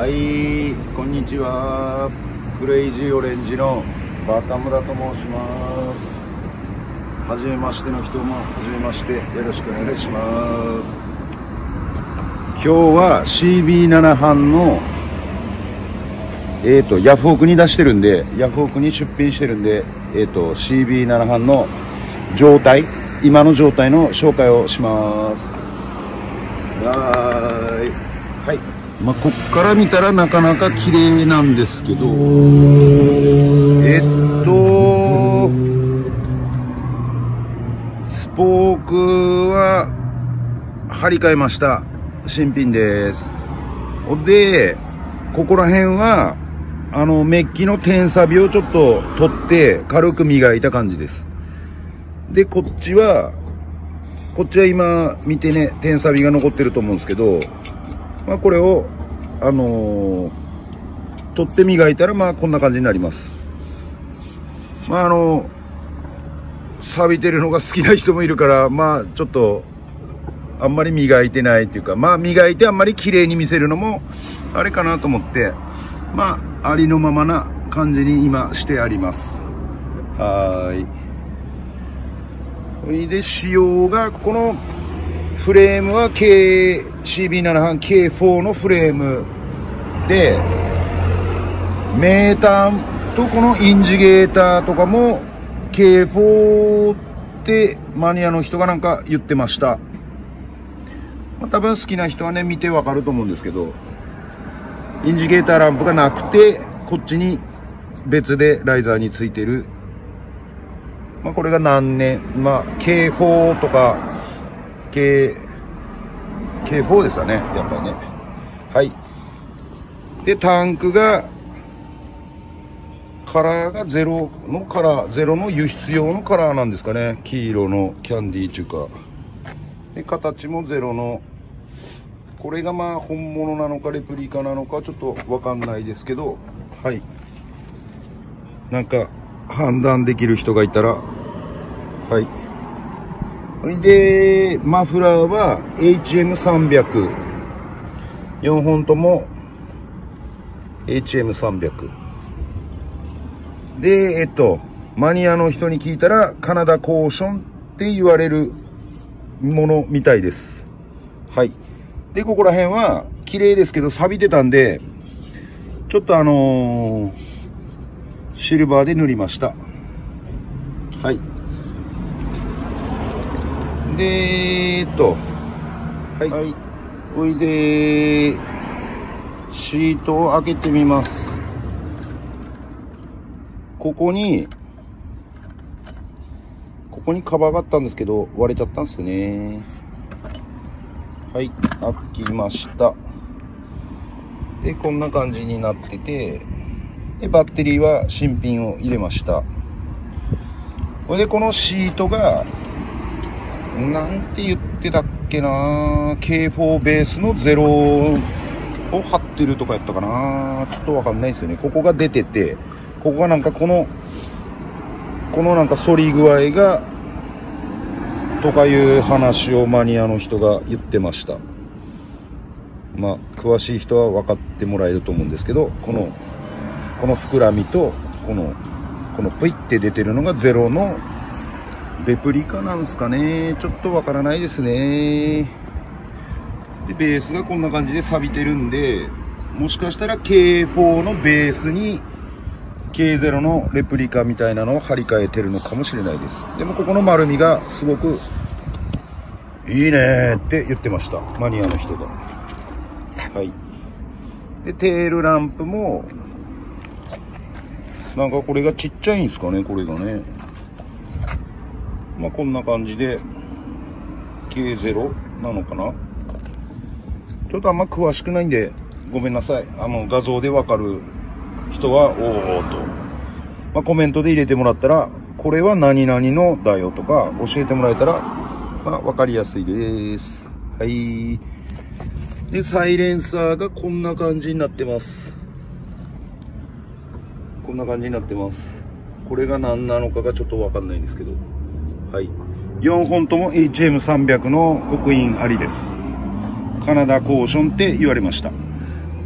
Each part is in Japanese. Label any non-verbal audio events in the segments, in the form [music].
はいこんにちは。クレイジーオレンジのバカ村と申します。初めましての人も初めましてよろしくお願いします。今日は CB7 班のえっ、ー、とヤフオクに出してるんでヤフオクに出品してるんでえっ、ー、と CB7 班の状態今の状態の紹介をします。はい。はい。まあ、こっから見たらなかなか綺麗なんですけど、えっと、スポークは張り替えました。新品です。で、ここら辺は、あの、メッキの点サビをちょっと取って軽く磨いた感じです。で、こっちは、こっちは今見てね、点サビが残ってると思うんですけど、まあ、これを、あのー、取って磨いたら、まあ、こんな感じになります。まあ、あのー、錆びてるのが好きな人もいるから、まあ、ちょっと、あんまり磨いてないっていうか、まあ、磨いてあんまり綺麗に見せるのも、あれかなと思って、まあ、ありのままな感じに今してあります。はい。それで、仕様が、このフレームは KCB7 班 K4 のフレームで、メーターとこのインジゲーターとかも K4 ってマニアの人がなんか言ってました。まあ、多分好きな人はね、見てわかると思うんですけど、インジゲーターランプがなくて、こっちに別でライザーについてる。まあ、これが何年、まあ、K4 とか、K、K4 ですよね、やっぱりね。はい。で、タンクが、カラーがゼロのカラー、ゼロの輸出用のカラーなんですかね。黄色のキャンディー中か。で、形もゼロの、これがまあ本物なのかレプリカなのかちょっとわかんないですけど、はい。なんか判断できる人がいたら、はい。で、マフラーは HM300。4本とも HM300。で、えっと、マニアの人に聞いたら、カナダコーションって言われるものみたいです。はい。で、ここら辺は、綺麗ですけど、錆びてたんで、ちょっとあのー、シルバーで塗りました。はい。でーっと、はい。はい。おいでシートを開けてみます。ここに、ここにカバーがあったんですけど、割れちゃったんですね。はい、開きました。で、こんな感じになってて、で、バッテリーは新品を入れました。これでこのシートが、なんて言ってたっけな K4 ベースのゼロを貼ってるとかやったかなちょっとわかんないですよね。ここが出てて、ここがなんかこの、このなんか反り具合が、とかいう話をマニアの人が言ってました。まあ、詳しい人は分かってもらえると思うんですけど、この、この膨らみと、この、このプイって出てるのがゼロのレプリカなんすかね。ちょっとわからないですね。でベースがこんな感じで錆びてるんでもしかしたら K4 のベースに K0 のレプリカみたいなのを張り替えてるのかもしれないです。でもここの丸みがすごくいいねって言ってました。マニアの人が。はい。でテールランプもなんかこれがちっちゃいんですかねこれがね。まあ、こんな感じで K0 なのかな？ちょっとあんま詳しくないんでごめんなさい。あの画像でわかる人はおおと、まあ、コメントで入れてもらったらこれは何々のだよとか教えてもらえたら、まあ、わかりやすいです。はい。でサイレンサーがこんな感じになってます。こんな感じになってます。これが何なのかがちょっとわかんないんですけど。はい。4本とも HM300 の刻印ありです。カナダコーションって言われました。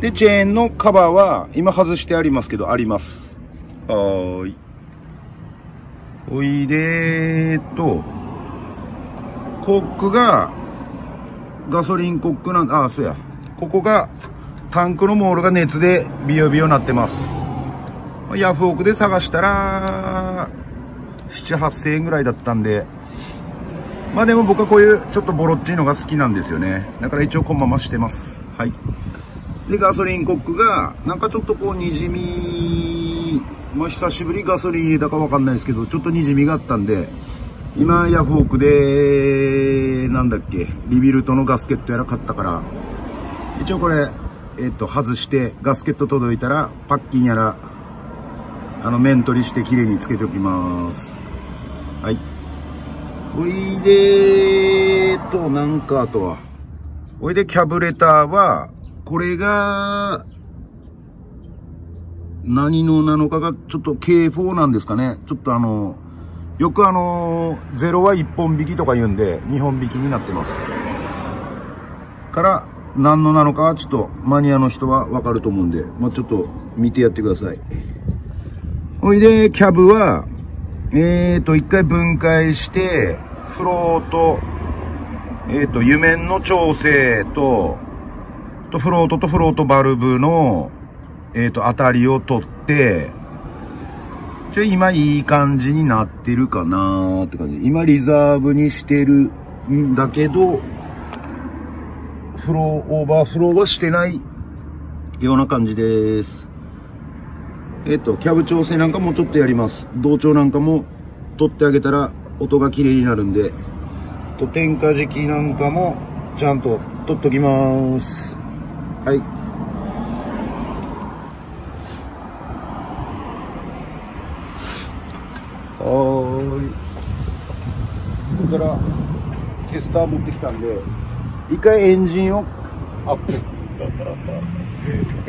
で、チェーンのカバーは、今外してありますけど、あります。はーい。おいでーと、コックが、ガソリンコックなんあ、そうや。ここが、タンクのモールが熱でビヨビヨなってます。ヤフオクで探したら、7、8000円ぐらいだったんで、まあでも僕はこういうちょっとボロっちいのが好きなんですよね。だから一応このまましてます。はい。で、ガソリンコックが、なんかちょっとこう、にじみ、まあ、久しぶりガソリン入れたかわかんないですけど、ちょっとにじみがあったんで、今、ヤフオクで、なんだっけ、リビルトのガスケットやら買ったから、一応これ、えっと、外して、ガスケット届いたら、パッキンやら、あの、面取りして綺麗につけておきます。はい。おいでーと、なんかあとは。おいで、キャブレターは、これが、何のなのかが、ちょっと K4 なんですかね。ちょっとあの、よくあの、0は1本引きとか言うんで、2本引きになってます。から、何のなのかはちょっとマニアの人はわかると思うんで、まあ、ちょっと見てやってください。ほいで、キャブは、えーと、一回分解して、フロート、えーと、油面の調整と、と、フロートとフロートバルブの、えっ、ー、と、当たりを取って、じゃ今いい感じになってるかなーって感じ。今リザーブにしてるんだけど、フロー、オーバーフローはしてないような感じです。えっ、と、キャブ調整なんかもちょっとやります。同調なんかも取ってあげたら音が綺麗になるんで、と、点火時期なんかもちゃんと取っときます。はい。はいここからテスター持ってきたんで一回エンジンをアップ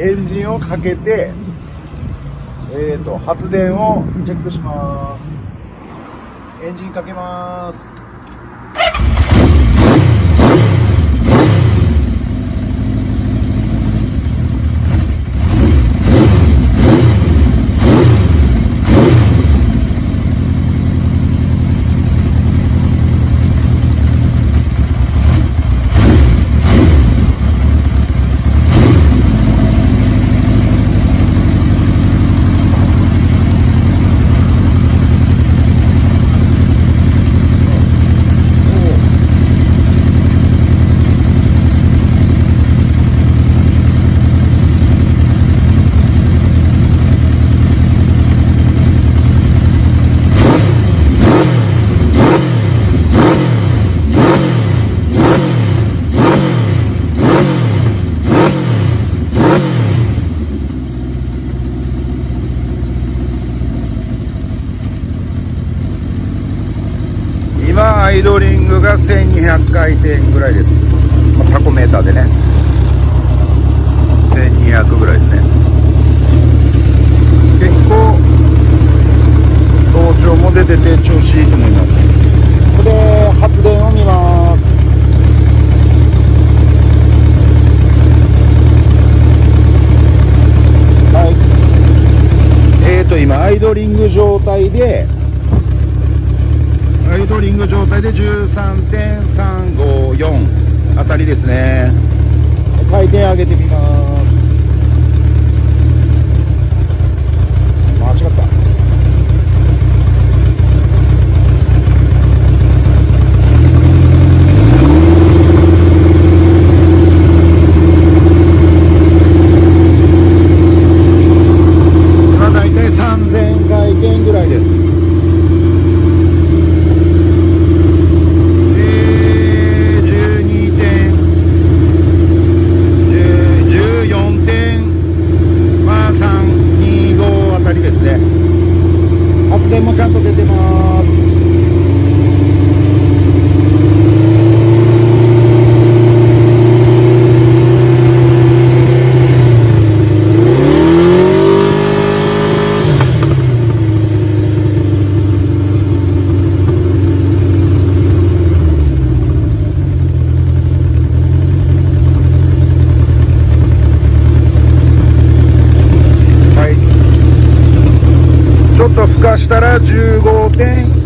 エンジンをかけてえっ、ー、と発電をチェックします。エンジンかけます。今アイドリングが1200回転ぐらいです、まあ、タコメーターでね。1200ぐらいですね。結構同調も出てて調子いいと思います。ここで発電を見ます。はい。えーと今アイドリング状態でアイドリング状態で13.354あたりですね。回転上げてみます。day.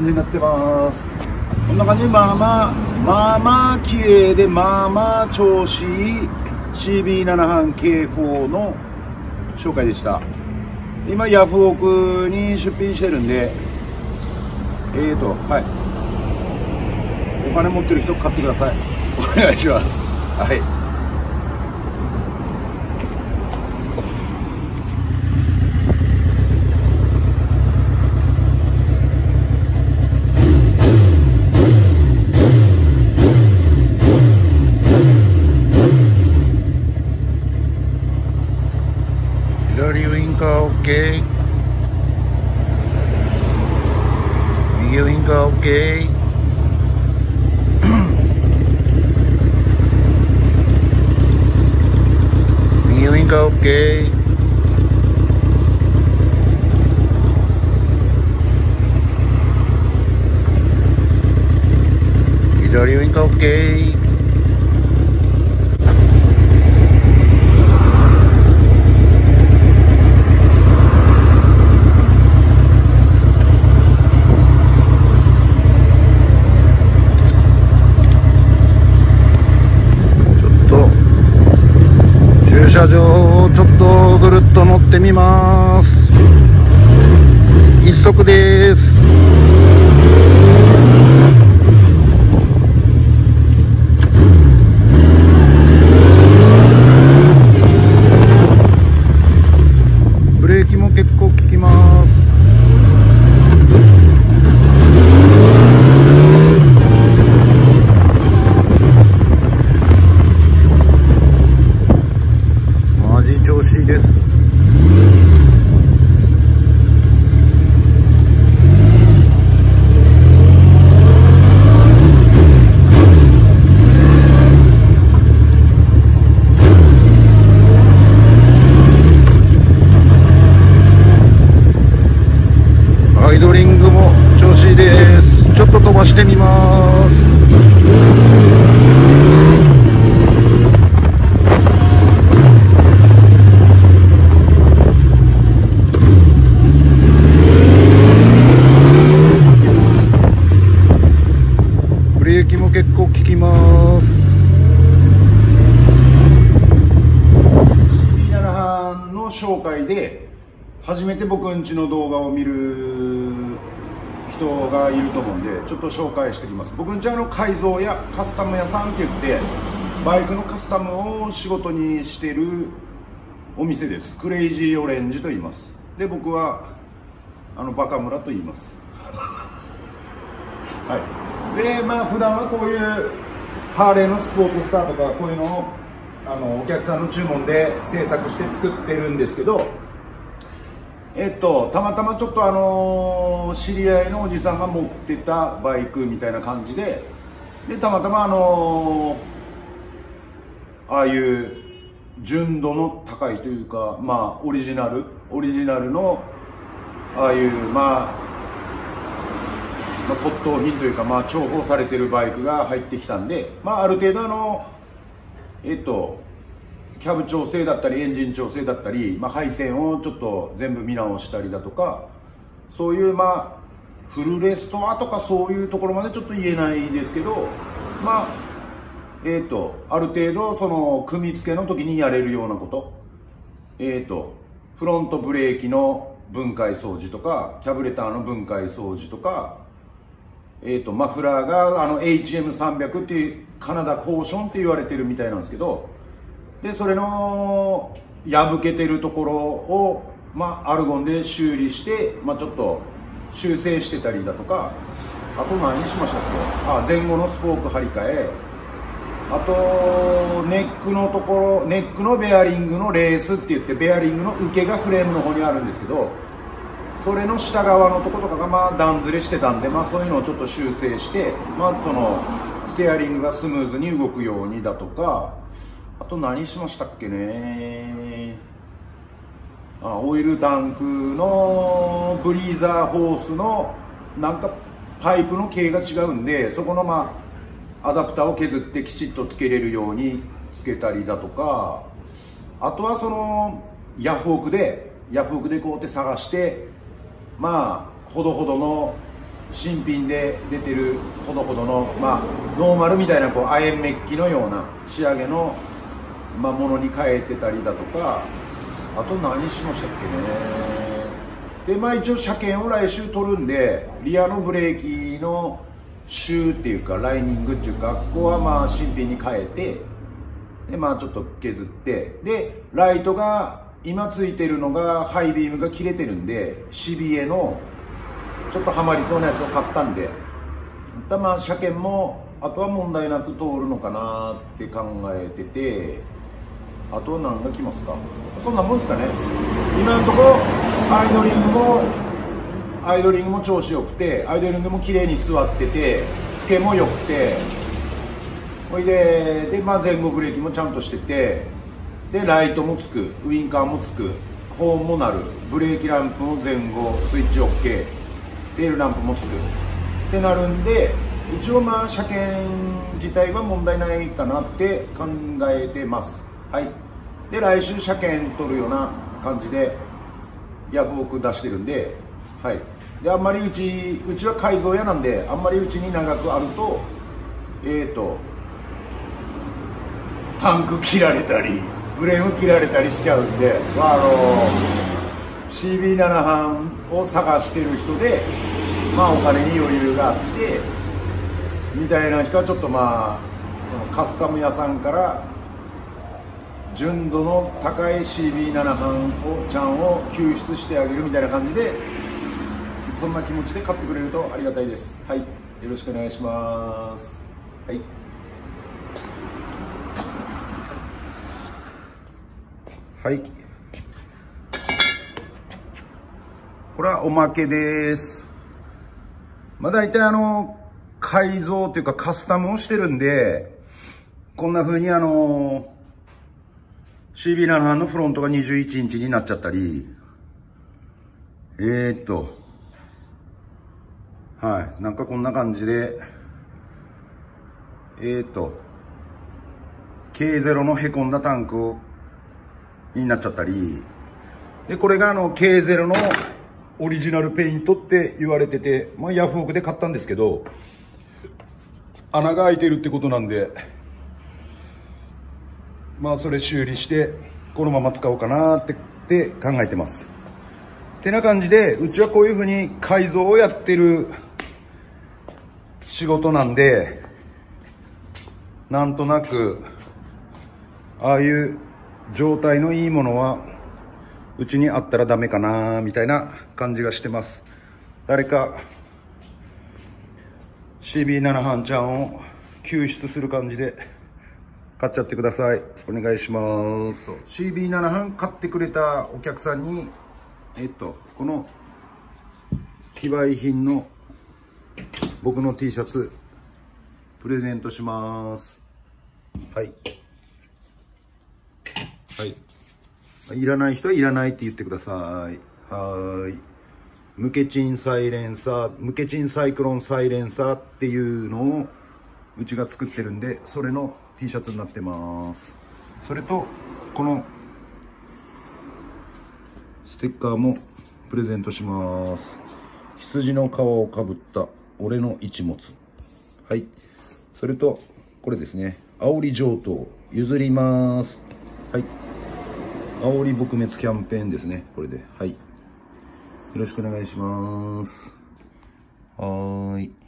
感じになってます。こんな感じ。まあまあまあまあ綺麗でまあまあ調子いい。CB7 半 K4 の紹介でした。今ヤフオクに出品してるんでえーとはい。お金持ってる人買ってください。お願いします。はい。左ウインカー OK. 右 [clears throat] ウインカー OK 右ウインカー OK 左ウインカー OK 車場をちょっとぐるっと乗ってみます。一足ですブレーキも結構効きますしてみます。ブレーキも結構効きます。の紹介で初めて僕んちの動画を見る。人がいると思うんでちょっと紹介してきます。僕んちあの改造やカスタム屋さんって言ってバイクのカスタムを仕事にしてるお店です。クレイジーオレンジと言います。で僕はあのバカ村と言います。[laughs] はい。でまあ普段はこういうハーレーのスポーツスターとかこういうのをあのお客さんの注文で制作して作ってるんですけどえっと、たまたまちょっとあの知り合いのおじさんが持ってたバイクみたいな感じで、で、たまたまあのああいう純度の高いというか、まあ、オリジナル、オリジナルの、ああいう、まあ、まあ、骨董品というか、まあ、重宝されてるバイクが入ってきたんで、まあ、ある程度あの、えっと、キャブ調整だったりエンジン調整だったり、まあ、配線をちょっと全部見直したりだとかそういうまあフルレストアとかそういうところまでちょっと言えないですけどまあえっ、ー、とある程度その組み付けの時にやれるようなこと。えっ、ー、とフロントブレーキの分解掃除とかキャブレターの分解掃除とかえーと、マフラーがあの HM300 っていうカナダコーションって言われてるみたいなんですけどでそれの破けてるところを、まあ、アルゴンで修理して、まあ、ちょっと修正してたりだとかあと何しましたっけ？あ前後のスポーク張り替え。あとネックのところネックのベアリングのレースって言ってベアリングの受けがフレームの方にあるんですけどそれの下側のとことかがまあ段ずれしてたんで、まあ、そういうのをちょっと修正して、まあ、そのステアリングがスムーズに動くようにだとかあと何しましたっけね。あオイルタンクのブリーザーホースのなんかパイプの径が違うんでそこのまあアダプターを削ってきちっとつけれるようにつけたりだとか。あとはそのヤフオクでヤフオクでこうやって探してまあほどほどの新品で出てるほどほどの、まあ、ノーマルみたいなこう亜鉛メッキのような仕上げの、まあ、ものに変えてたりだとかあと何しましたっけね。でまあ一応車検を来週取るんでリアのブレーキのシューっていうかライニングっていうかここはまあ新品に変えてでまあちょっと削ってでライトが今ついてるのがハイビームが切れてるんで CBA のちょっとはまりそうなやつを買ったんでまあ車検もあとは問題なく通るのかなって考えててあと何が来ますか？そんなもんですかね。今のところアイドリングもアイドリングも調子よくてアイドリングも綺麗に座ってて老けも良くてほいでで、まあ、前後ブレーキもちゃんとしててでライトもつくウインカーもつくホーンもなるブレーキランプも前後スイッチ OK テールランプもつくってなるんで一応まあ車検自体は問題ないかなって考えてます。はい。で来週車検取るような感じでヤフオク出してるんではい。であんまりうちうちは改造屋なんであんまりうちに長くあるとえっ、ー、とタンク切られたりブレーム切られたりしちゃうんで、まあ、あの CB7 班を探してる人で、まあ、お金に余裕があってみたいな人はちょっとまあそのカスタム屋さんから純度の高い CB7 班をちゃんを救出してあげるみたいな感じでそんな気持ちで買ってくれるとありがたいです。はい。よろしくお願いします。はい。はい。これはおまけです。まあ大体あの改造というかカスタムをしてるんでこんな風にあの CB7 のフロントが21インチになっちゃったり、えー、っと、はい、なんかこんな感じで、えー、っと、K0 の凹んだタンクになっちゃったり、で、これがあの K0 のオリジナルペイントって言われてて、まあヤフオクで買ったんですけど、穴が開いてるってことなんで、まあそれ修理してこのまま使おうかなってって考えてます。てな感じでうちはこういうふうに改造をやってる仕事なんでなんとなくああいう状態のいいものはうちにあったらダメかなみたいな感じがしてます。誰か CB7 班ちゃんを救出する感じで買っちゃってください。お願いします。CB7 班買ってくれたお客さんにえっとこの非売品の僕の T シャツプレゼントします。はい。はい。いらない人はいらないって言ってください。はい。ムケチンサイレンサームケチンサイクロンサイレンサーっていうのをうちが作ってるんでそれの T シャツになってます。それとこのステッカーもプレゼントします。羊の皮をかぶった俺の一物。はい。それとこれですね。煽り上等譲ります。はい。煽り撲滅キャンペーンですね。これで。はい。よろしくお願いします。はーい。